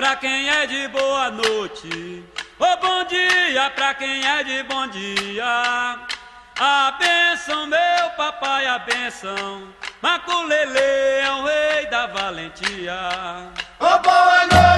pra quem é de boa noite. Ô oh, bom dia pra quem é de bom dia. A benção, meu papai, a benção. Maculele é o rei da valentia. Ô oh, boa noite.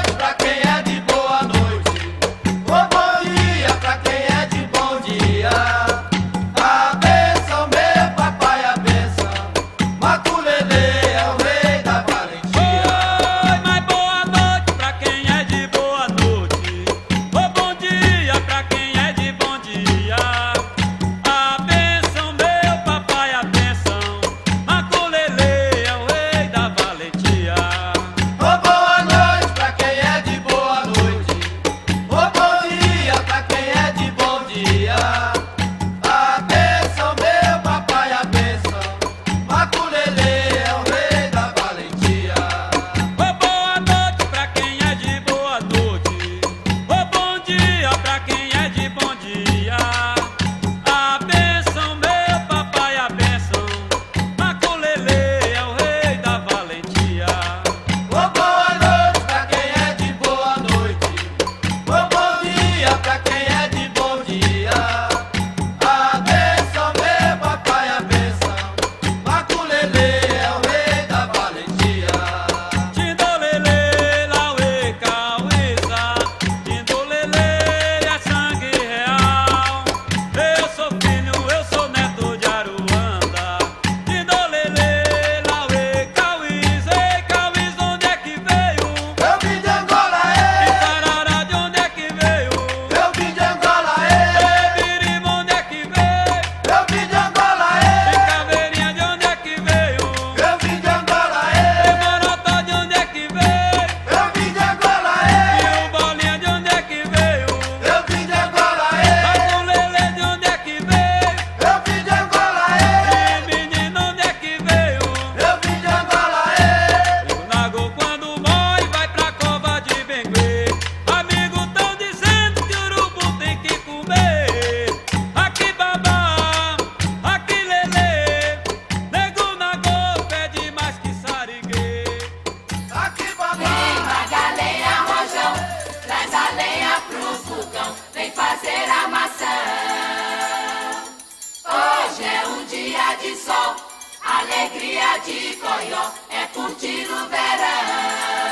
alegria de Coió é curtir o verão.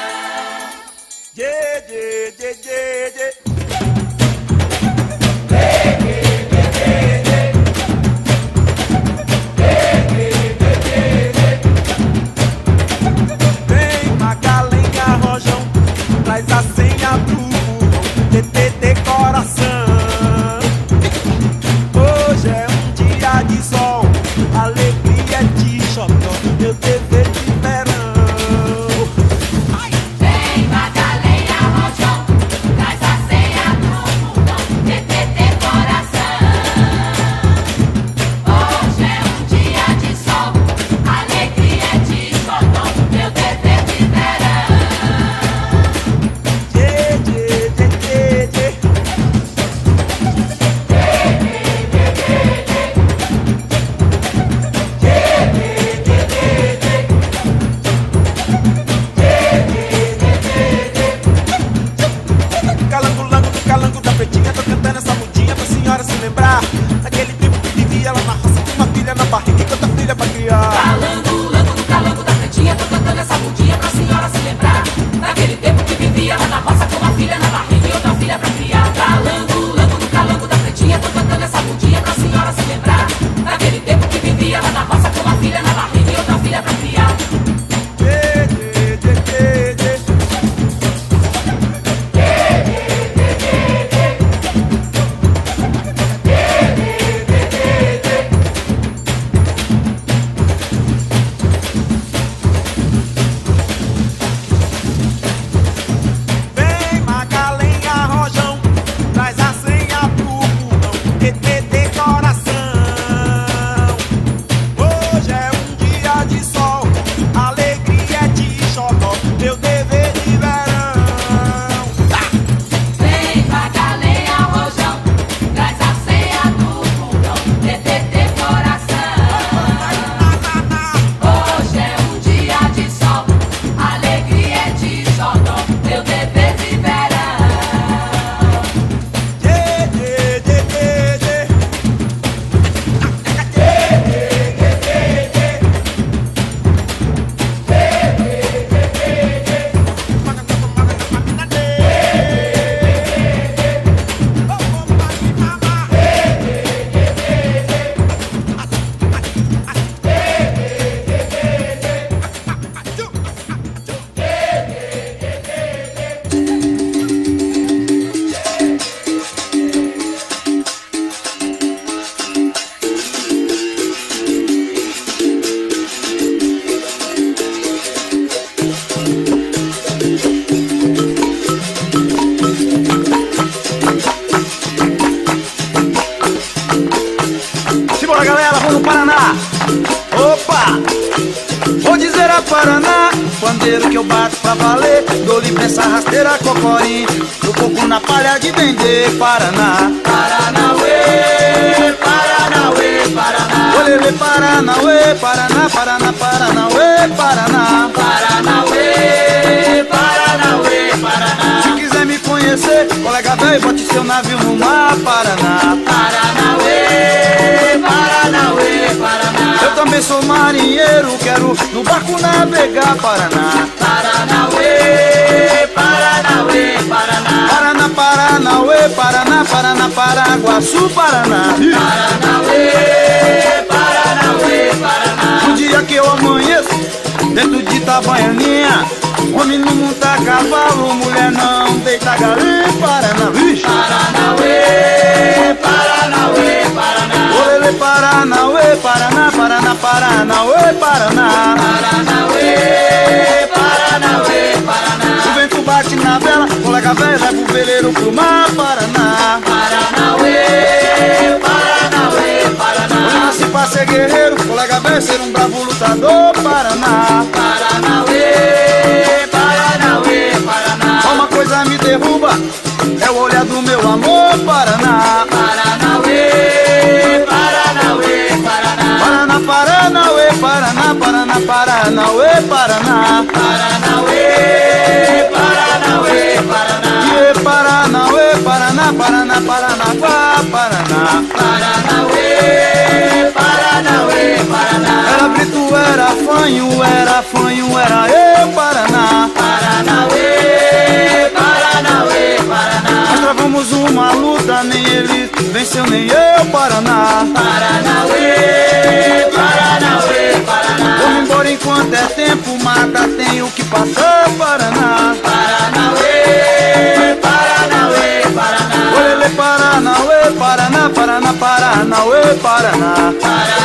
Paraná, bandeiro que eu bato pra valer. Dou licença rasteira, cocorim. Do coco na palha de vender. Paraná, Paranauê, Paranauê, Paraná. olele, Paranauê, Paraná, Paraná, Paranauê, Paraná. Paranauê, Paranauê, Paraná. Se quiser me conhecer, colega velho, bote seu navio no mar, Paraná. Paranauê, também sou marinheiro, quero no barco navegar, Paraná. Paranauê, Paranauê, Paraná. Paraná, Paranauê, Paraná, Paraná, Paraguaçu, Paraná. Paranauê, Paranauê, Paraná. No dia que eu amanheço, dentro de Itabaianinha, homem não monta cavalo, mulher não deita galinha, Paraná. Paranauê, Paranauê, Paranauê, Paraná, Paraná, Paranauê, Paraná. Paranauê, Paranauê, Paraná. O vento bate na vela, colega velho, leva o veleiro pro mar, Paraná. Paranauê, Paranauê, Eu Paraná. nasci pra ser guerreiro, colega velho, ser um bravo lutador, Paraná. Paranauê, Paranauê, Paraná. Só uma coisa me derruba, Paraná. Paranauê, Paranauê, Paraná. Iê, Paranauê, Paraná, Paraná, Paranaguá, Paraná. Paranauê, Paranauê, Paraná. Era Brito, era fanho, era fanho, era eu, Paraná. Paranauê, Paranauê, Paraná. Nós travamos uma luta, nem ele venceu, nem eu, Paraná. Paranauê, Enquanto é tempo, mata, tem o que passar, Paraná. Paranauê, Paranauê, Paraná. Olele, Paranauê, Paraná, Paraná, Paranauê, Paraná. Paranauê,